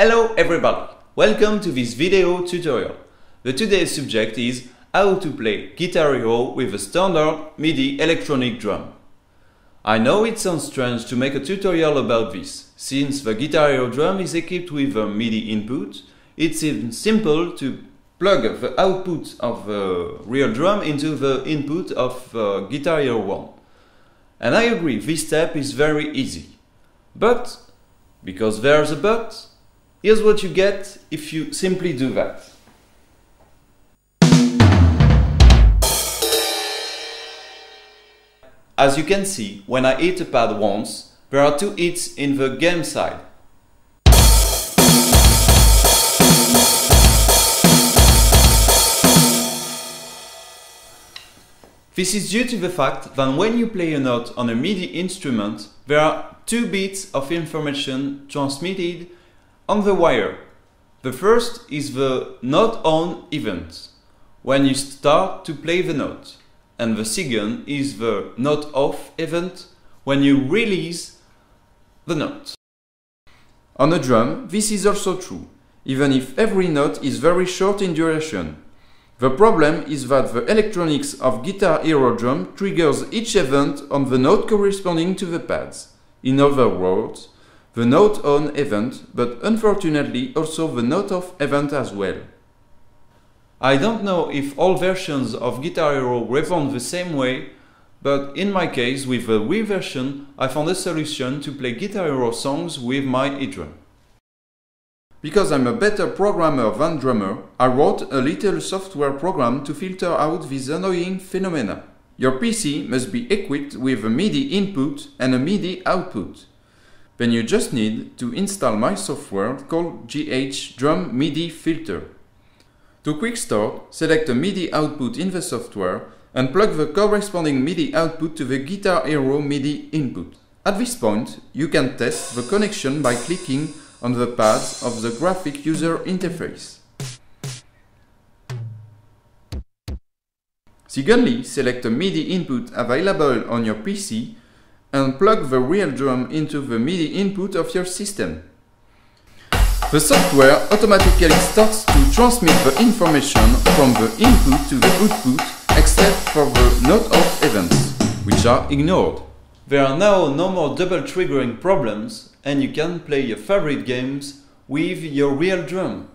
Hello everybody! Welcome to this video tutorial. The today's subject is how to play Guitar Hero with a standard MIDI electronic drum. I know it sounds strange to make a tutorial about this, since the Guitar Hero drum is equipped with a MIDI input, it seems simple to plug the output of the real drum into the input of uh, Guitar Hero 1. And I agree, this step is very easy. But, because there's a but, here's what you get if you simply do that. As you can see, when I hit a pad once, there are two hits in the game side. This is due to the fact that when you play a note on a MIDI instrument, there are two bits of information transmitted on the wire. The first is the note on event, when you start to play the note, and the second is the note off event, when you release the note. On a drum, this is also true, even if every note is very short in duration. The problem is that the electronics of Guitar Hero drum triggers each event on the note corresponding to the pads. In other words, the note on event, but unfortunately also the note off event as well. I don't know if all versions of Guitar Hero respond the same way, but in my case with the Wii version I found a solution to play Guitar Hero songs with my eDrum. Because I'm a better programmer than drummer, I wrote a little software program to filter out this annoying phenomena. Your PC must be equipped with a MIDI input and a MIDI output. Then you just need to install my software called GH Drum MIDI Filter. To quick start, select a MIDI output in the software and plug the corresponding MIDI output to the Guitar Hero MIDI input. At this point, you can test the connection by clicking on the pads of the graphic user interface. Secondly, select a MIDI input available on your PC and plug the real drum into the MIDI input of your system. The software automatically starts to transmit the information from the input to the output except for the note off events, which are ignored. There are now no more double triggering problems and you can play your favorite games with your real drum.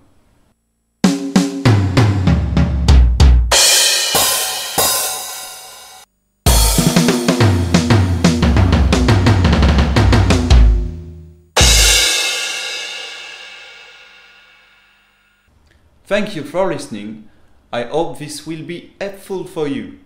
Thank you for listening. I hope this will be helpful for you.